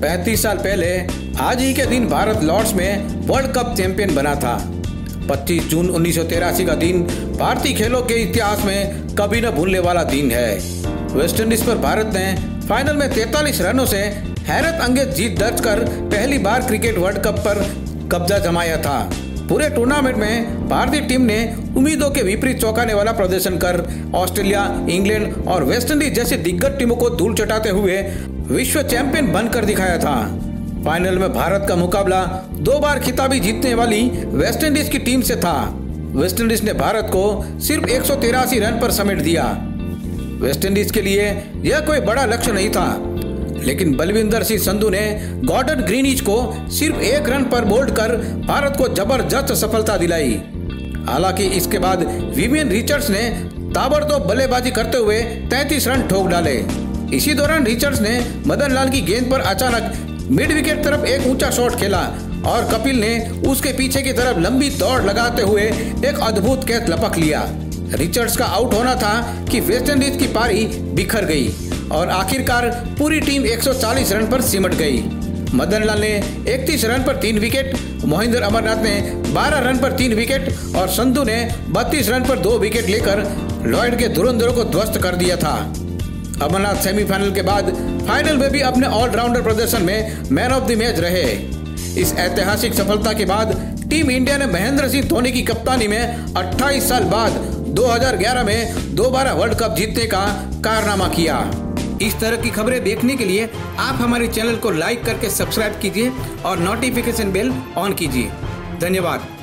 पैंतीस साल पहले, आज ही के दिन भारत लॉर्ड्स में वर्ल्ड कप चैंपियन बना था। 25 जून उन्नीस का दिन भारतीय खेलों के इतिहास में कभी न भूलने वाला दिन है। वेस्टइंडीज पर भारत ने फाइनल में 43 रनों से हैरत अंगेज जीत दर्ज कर पहली बार क्रिकेट वर्ल्ड कप पर कब्जा जमाया था। पूरे टूर्नामेंट में भारतीय टीम ने उम्मीदों के विपरीत चौंकाने वाला प्रदर्शन कर ऑस्ट्रेलिया, इंग्लैंड और वेस्टइंडीज जैसी दिग्गज टीमों को धूल चटाते हुए विश्व चैंपियन बनकर दिखाया था। फाइनल में भारत का मुकाबला दो बार खिताबी जीतने वाली वेस्टइंडीज की टीम से था। वेस्टइंडीज ने भारत को सिर्फ़ एक रन पर समेट दिया। वेस्टइंडीज के लिए यह कोई बड़ा लक्ष्य नहीं था। लेकिन बलविंदर सिंह संधू ने गॉर्डन ग्रीनिज को सिर्फ़ एक रन पर बोल्ड कर भारत को ज़बरदस्त सफलता दिलाई। हालाँकि इसके बाद विवियन रिचर्ड्स ने ताबड़तोड़ बल्लेबाजी करते हुए 33 रन ठोक डाले। इसी दौरान रिचर्ड्स ने मदन लाल की गेंद पर अचानक मिड विकेट तरफ़ एक ऊँचा शॉट खेला और कपिल ने उसके पीछे की तरफ़ लंबी दौड़ लगाते हुए एक अद्भुत कैच लपक लिया। रिचर्ड्स का आउट होना था कि वेस्टइंडीज की पारी बिखर गई। और आखिरकार पूरी टीम 140 रन पर सिमट गई। मदन लाल ने 31 रन पर तीन विकेट, मोहिंदर अमरनाथ ने 12 रन पर तीन विकेट और संधू ने 32 रन पर दो विकेट लेकर लॉयड के धुरंधरों को ध्वस्त कर दिया था। अमरनाथ सेमीफाइनल के बाद फाइनल में भी अपने ऑलराउंडर प्रदर्शन में मैन ऑफ़ द मैच रहे। इस ऐतिहासिक सफलता के बाद टीम इंडिया ने महेंद्र सिंह धोनी की कप्तानी में 28 साल बाद 2011 में दोबारा वर्ल्ड कप जीतने का कारनामा किया। इस तरह की खबरें देखने के लिए आप हमारे चैनल को लाइक करके सब्सक्राइब कीजिए और नोटिफिकेशन बेल ऑन कीजिए। धन्यवाद।